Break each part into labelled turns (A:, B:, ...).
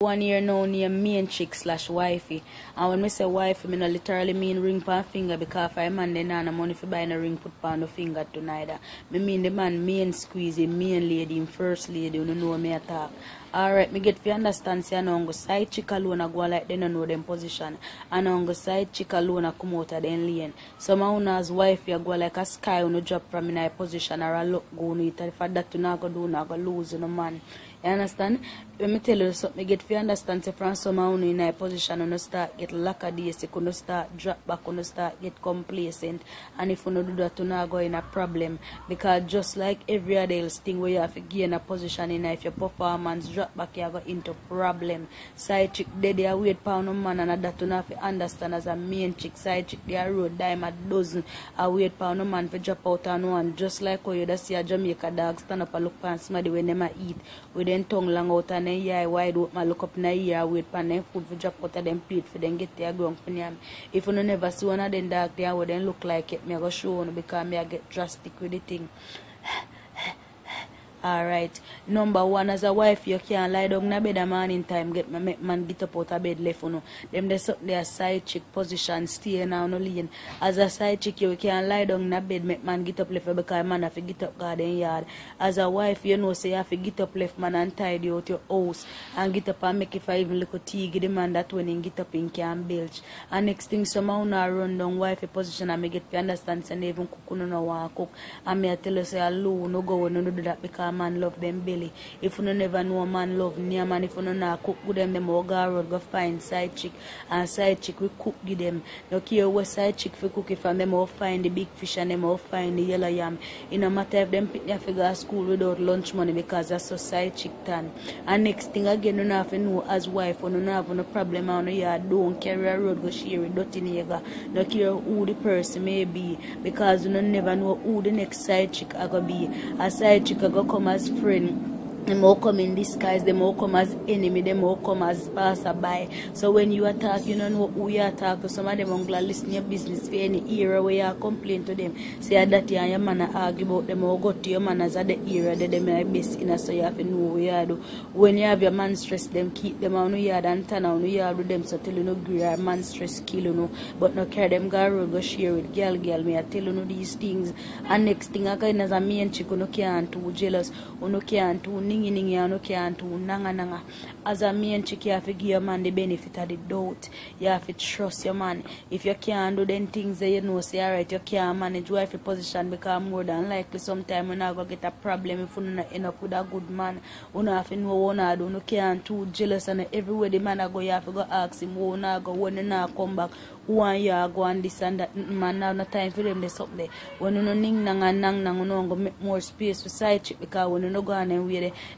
A: one year now name main chick slash wifey. And when me say wifey, me no literally mean ring pan finger because I man then no money for buying a ring put pan the finger to neither. Me mean the man main squeezy, main lady, first lady, you know me attack. Alright, me get fi understand say I know go side chick alone a go like they no know them position. And on go side chick alone a come out of them lane. Some una's wife you go like a sky when you drop from in a position or a look go on it. And if that you not go do, not go lose no man. You understand? Let me tell you something, get fi understand say from some of in a position when you start get lack of days, you no start drop back, when you start get complacent. And if you no do that, you not go in a problem. Because just like every other else thing where you have to gain a position in if your performance drop back, you go into problem. Side chick, they they wait for no man and that you not fi understand as a main chick. Side chick, they are road dime a dozen. I wait for no man for drop out on one. Just like how you see a Jamaica dog stand up and look for somebody when them a eat. With them tongue long out and then yeah wide open, look up in the ear, wait for them food for drop out of them plate for them get their ground for them. If you no never see one of them dog there, what them look like it, me I go show you because me I get drastic with the thing. Alright. Number one, as a wife, you can't lie down in bed a morning time, get my man get up out of bed left, you know. Them they up their side chick position, stay now no lane. As a side chick, you can't lie down in bed, make man get up left because man have to get up garden yard. As a wife, you know, say you have to get up left man and tidy out your house and get up and make if I even look at tea, give the man that when he get up in can belch. And next thing, somehow now run down wife a position and make it to understand, say they even cook, no, no, want cook. And me I tell you, say, hello, no go, no, no do that because man love them belly. If you no never know a man love near man, if you no know cook good them, them all go road go find side chick and side chick we cook give them. No care what side chick for cook if them all find the big fish and them all find the yellow yam. It no matter if them pick their figure school without lunch money because that's a side chick tan. And next thing again, you have to know as wife, you no have no problem on your yard, don't carry a road go share with dirty nigga. No care who the person may be because you no never know who the next side chick are gonna be. A side chick are gonna come as friend. All come in disguise, the come as enemy, the come as passerby. So when you attack, you don't know who you attack. Some of them gonna listen your business for any era where you complain to them. Say that you and your man argue about them or go to your man as the era that them are best in so you have to know what you do. When you have your man stress them, keep them on your yard and turn on your yard with them so tell you no agree or man stress kill you know. But no care them road go share with girl girl me I tell you no these things. And next thing I can as a main chick, you no can't too jealous, you no can't too no can't do nanga nanga. As a main chick, you have to give your man the benefit of the doubt. You have to trust your man. If you can't do them things that you know, say alright, you can't manage wife position because more than likely sometime you're get a problem if you end up with a good man. You know know do. You can't too jealous and everywhere the man go, you have to go ask him what you go, when you not come back. Who and you go and this and that. Man, now no time for them, this up there. When you no ning nang and nang nang, you know, go make more space for side chick because when you no go and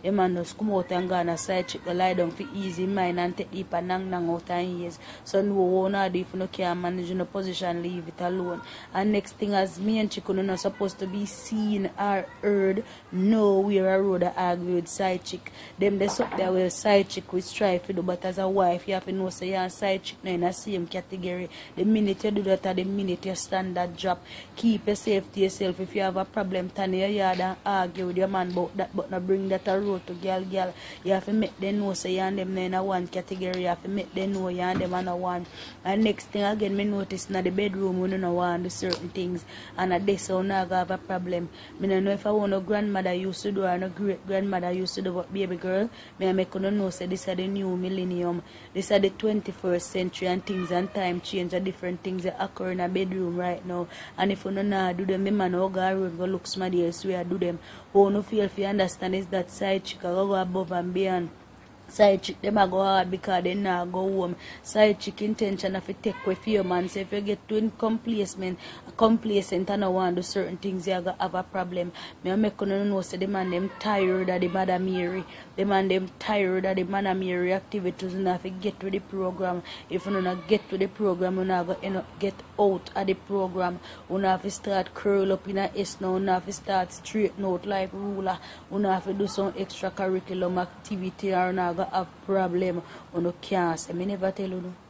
A: man just come out and go on a side chick, go lie down for easy mind and take deep and nang nang out and years. So no one do if no can manage a position, leave it alone. And next thing as me and chick, you not supposed to be seen or heard, no we are a road argue with side chick. Them they up there with side chick strive to do, but as a wife, you have to know say you're a side chick now in the same category. The minute you do that, the minute you stand that drop, keep your safety yourself. If you have a problem, turn your yard and argue with your man about that, but not bring that a road to girl, girl. You have to make them know say you and them in a one category. You have to make them know you and them in a one. And next thing again, me notice in the bedroom, we don't want to do certain things. And at this, so I have a problem. Me don't know if I want a grandmother used to do or no great grandmother used to do, but baby girl, me I make you know say this is the new millennium. This is the 21st century and things and time change and different things that occur in a bedroom right now. And if you don't know do them, me man oh, around go look somebody else where I do them. Oh, no feel if you understand is that side chick I go above and beyond. Side chick them a go hard because they not go home. Side chick intention of to take away for your man. So if you get to complacent, complacent and I want to do certain things, you go have a problem. Me I make you know say the man them tired of the Mother Mary. The man them tired of the Mother Mary activities and have to get to the program. If you not get to the program, you not go end up get out of the program. You have to start curl up in a S now. You have to start straighten out like ruler. You have to do some extra curriculum activity or not have a problem on a cancer. Me never tell you. No.